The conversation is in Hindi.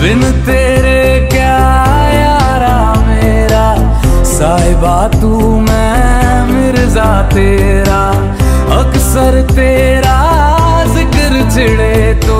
बिन तेरे क्या यारा मेरा? साहिबा तू मैं मिर्ज़ा तेरा। अक्सर तेरा ज़िक्र छिड़े तो